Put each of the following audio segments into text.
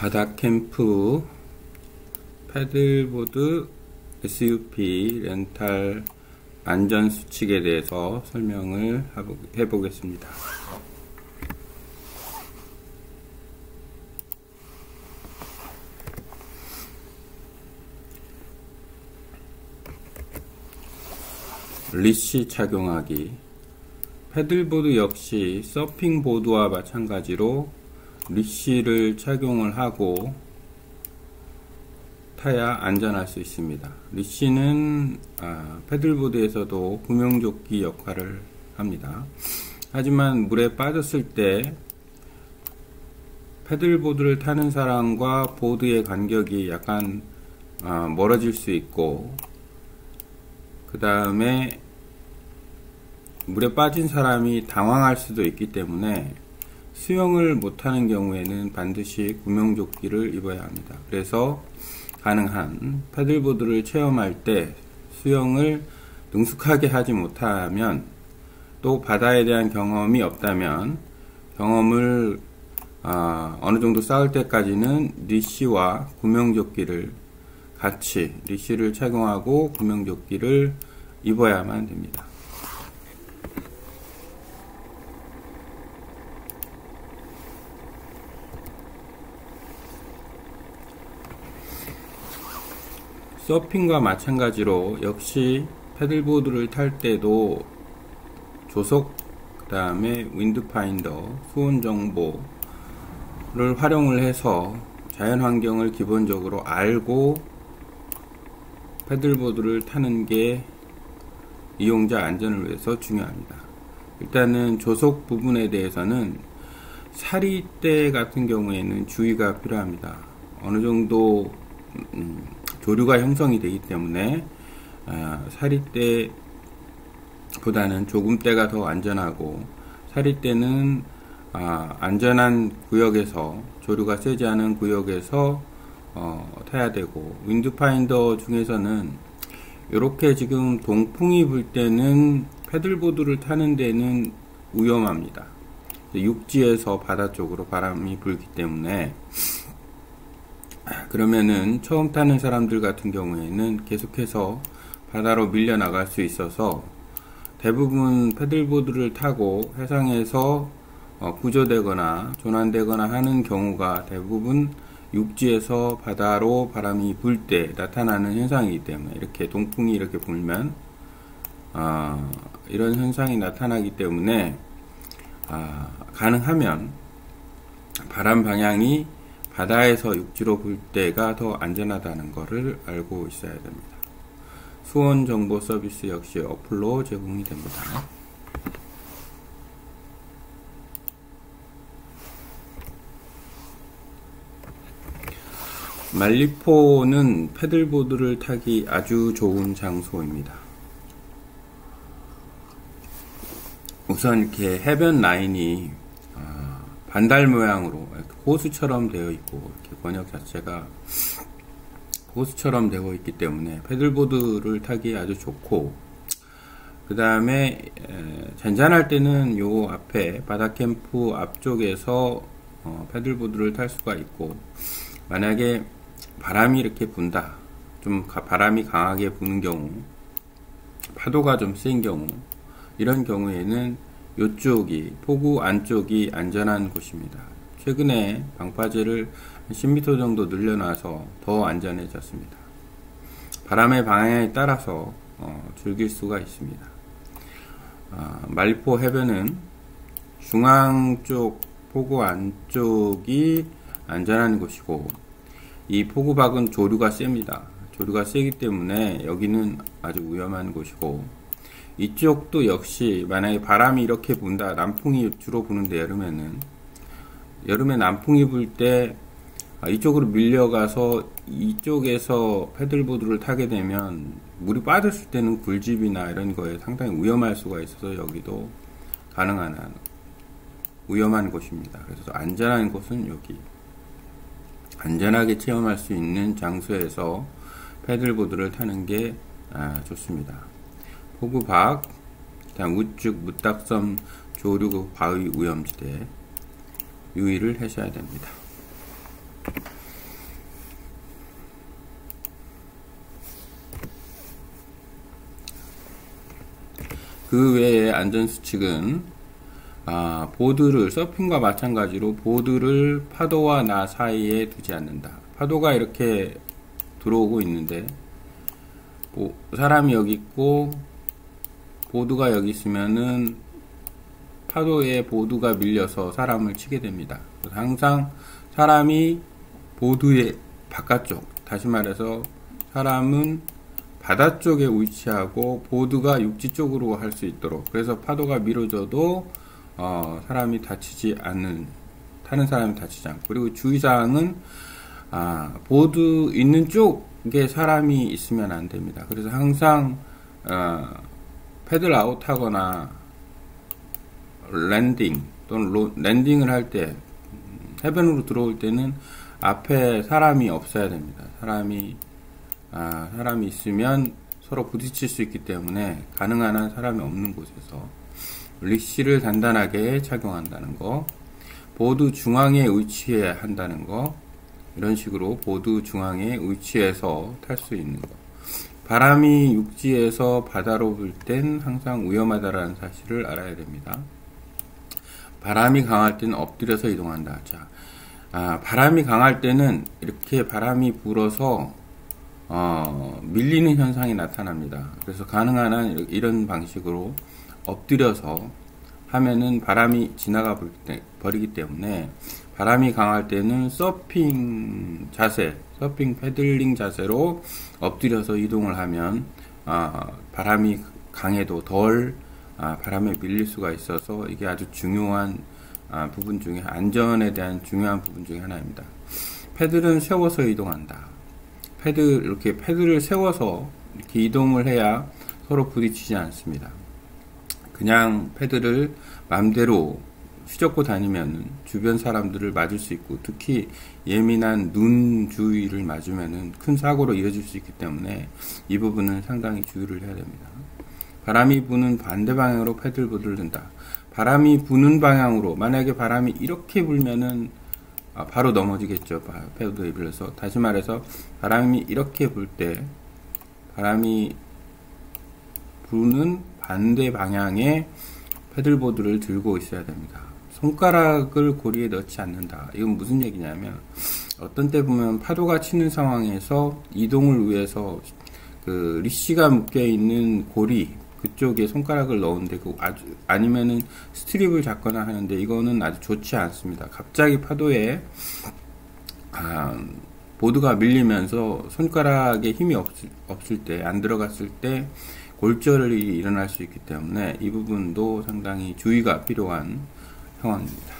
바다 캠프 paddleboard SUP 렌탈 안전 수칙에 대해서 설명을 해보겠습니다. leash 착용하기 paddleboard 역시 서핑보드와 마찬가지로 leash를 착용을 하고 타야 안전할 수 있습니다. leash는 아, paddleboard에서도 구명조끼 역할을 합니다. 하지만 물에 빠졌을 때 paddleboard를 타는 사람과 보드의 간격이 약간 아, 멀어질 수 있고 그 다음에 물에 빠진 사람이 당황할 수도 있기 때문에 수영을 못하는 경우에는 반드시 구명조끼를 입어야 합니다. 그래서 가능한 패들보드를 체험할 때 수영을 능숙하게 하지 못하면 또 바다에 대한 경험이 없다면 경험을 어, 어느 정도 쌓을 때까지는 리시와 구명조끼를 같이 리시를 착용하고 구명조끼를 입어야만 됩니다. 서핑과 마찬가지로 역시 패들보드를 탈 때도 조속 그 다음에 윈드파인더 수온 정보를 활용을 해서 자연 환경을 기본적으로 알고 패들보드를 타는 게 이용자 안전을 위해서 중요합니다. 일단은 조속 부분에 대해서는 사리대 같은 경우에는 주의가 필요합니다. 어느 정도 음, 조류가 형성이 되기 때문에 아, 사리대보다는 조금 때가 더 안전하고 사리대는 아, 안전한 구역에서 조류가 세지 않은 구역에서 어, 타야 되고 윈드파인더 중에서는 이렇게 지금 동풍이 불 때는 패들보드를 타는 데는 위험합니다. 육지에서 바다 쪽으로 바람이 불기 때문에 그러면은 처음 타는 사람들 같은 경우에는 계속해서 바다로 밀려 나갈 수 있어서 대부분 패들보드를 타고 해상에서 어, 구조되거나 조난되거나 하는 경우가 대부분 육지에서 바다로 바람이 불 때 나타나는 현상이기 때문에 이렇게 동풍이 이렇게 불면 어, 이런 현상이 나타나기 때문에 어, 가능하면 바람 방향이 바다에서 육지로 불 때가 더 안전하다는 것을 알고 있어야 됩니다. 수온 정보 서비스 역시 어플로 제공이 됩니다. 말리포는 패들보드를 타기 아주 좋은 장소입니다. 우선 이렇게 해변 라인이 아, 반달 모양으로 호수처럼 되어 있고 이렇게 번역 자체가 호수처럼 되어 있기 때문에 패들보드를 타기 아주 좋고 그 다음에 잔잔할 때는 요 앞에 바다 캠프 앞쪽에서 어, 패들보드를 탈 수가 있고 만약에 바람이 이렇게 분다 좀 바람이 강하게 부는 경우 파도가 좀 센 경우 이런 경우에는 이쪽이 포구 안쪽이 안전한 곳입니다 최근에 방파제를 10m 정도 늘려놔서 더 안전해졌습니다. 바람의 방향에 따라서 어, 즐길 수가 있습니다. 어, 말포 해변은 중앙 쪽 포구 안쪽이 안전한 곳이고 이 포구박은 조류가 셉니다. 조류가 세기 때문에 여기는 아주 위험한 곳이고 이쪽도 역시 만약에 바람이 이렇게 분다 남풍이 주로 부는데 여름에는 여름에 남풍이 불때 아, 이쪽으로 밀려가서 이쪽에서 패들보드를 타게 되면 물이 빠졌을 때는 굴집이나 이런 거에 상당히 위험할 수가 있어서 여기도 가능한 위험한 곳입니다. 그래서 안전한 곳은 여기 안전하게 체험할 수 있는 장소에서 패들보드를 타는 게 아, 좋습니다. 호구박, 그다음 우측 무딱섬 조류 바위 위험지대 유의를 하셔야 됩니다. 그 외에 안전수칙은 아, 보드를 서핑과 마찬가지로 보드를 파도와 나 사이에 두지 않는다. 파도가 이렇게 들어오고 있는데 뭐, 사람이 여기 있고 보드가 여기 있으면은 파도에 보드가 밀려서 사람을 치게 됩니다. 항상 사람이 보드의 바깥쪽, 다시 말해서 사람은 바다 쪽에 위치하고 보드가 육지 쪽으로 할 수 있도록 그래서 파도가 밀어져도 어, 사람이 다치지 않는 타는 사람이 다치지 않고 그리고 주의사항은 아, 보드 있는 쪽에 사람이 있으면 안 됩니다. 그래서 항상 어, paddle out하거나 landing 또는 로, landing을 할 때 해변으로 들어올 때는 앞에 사람이 없어야 됩니다. 사람이 아, 사람이 있으면 서로 부딪힐 수 있기 때문에 가능한 한 사람이 없는 곳에서 리시를 단단하게 착용한다는 거, 보드 중앙에 위치해야 한다는 거, 이런 식으로 보드 중앙에 위치해서 탈 수 있는 거. 바람이 육지에서 바다로 불 땐 항상 위험하다라는 사실을 알아야 됩니다. 바람이 강할 때는 엎드려서 이동한다. 자, 아, 바람이 강할 때는 이렇게 바람이 불어서 어, 밀리는 현상이 나타납니다. 그래서 가능한 한 이런 방식으로 엎드려서 하면은 바람이 지나가 버리기 때문에 바람이 강할 때는 서핑 자세, 서핑 패들링 자세로 엎드려서 이동을 하면 아, 바람이 강해도 덜 아, 바람에 밀릴 수가 있어서 이게 아주 중요한 아, 부분 중에 안전에 대한 중요한 부분 중에 하나입니다. 패들은 세워서 이동한다. 패드 이렇게 패드를 세워서 이렇게 이동을 해야 서로 부딪히지 않습니다. 그냥 패드를 마음대로 휘젓고 다니면 주변 사람들을 맞을 수 있고 특히 예민한 눈 주위를 맞으면 큰 사고로 이어질 수 있기 때문에 이 부분은 상당히 주의를 해야 됩니다. 바람이 부는 반대 방향으로 패들보드를 든다. 바람이 부는 방향으로 만약에 바람이 이렇게 불면은 아, 바로 넘어지겠죠. 패드에 빌려서 다시 말해서 바람이 이렇게 불 때 바람이 부는 반대 방향에 패들보드를 들고 있어야 됩니다. 손가락을 고리에 넣지 않는다. 이건 무슨 얘기냐면 어떤 때 보면 파도가 치는 상황에서 이동을 위해서 그 리시가 묶여 있는 고리 그쪽에 손가락을 넣은데 그 아주 아니면은 스트립을 잡거나 하는데 이거는 아주 좋지 않습니다. 갑자기 파도에 아, 보드가 밀리면서 손가락에 힘이 없을, 없을 때, 안 들어갔을 때 골절이 일어날 수 있기 때문에 이 부분도 상당히 주의가 필요한 상황입니다.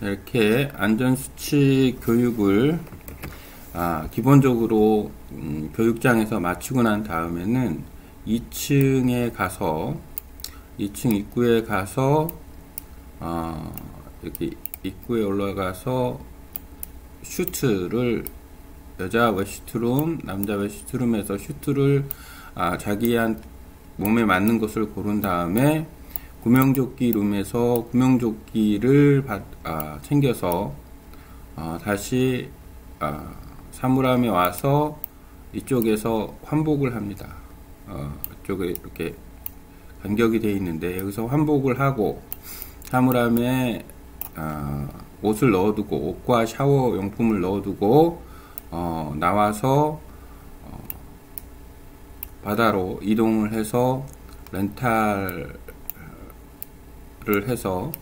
이렇게 안전수칙 교육을 아, 기본적으로 음, 교육장에서 마치고 난 다음에는 2층에 가서 2층 입구에 가서 어, 이렇게 입구에 올라가서 슈트를 여자 웨시트룸, 남자 웨시트룸에서 슈트를 아, 자기한 몸에 맞는 것을 고른 다음에 구명조끼 룸에서 구명조끼를 받, 아, 챙겨서 어, 다시 아, 사물함에 와서 이쪽에서 환복을 합니다. 어, 이쪽에 이렇게 간격이 되어 있는데 여기서 환복을 하고 사물함에 어, 옷을 넣어두고 옷과 샤워 용품을 넣어두고 어, 나와서 어, 바다로 이동을 해서 렌탈을 해서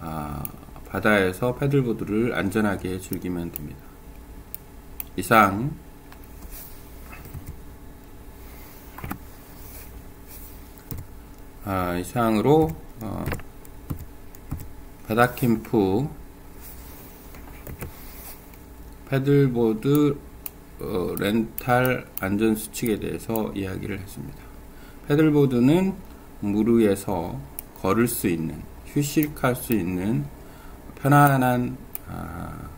아, 바다에서 패들보드를 안전하게 즐기면 됩니다. 이상 아, 이상으로 어, 바닥 캠프 패들보드 어, 렌탈 안전 수칙에 대해서 이야기를 했습니다. 패들보드는 물 위에서 걸을 수 있는 휴식할 수 있는 편안한 아,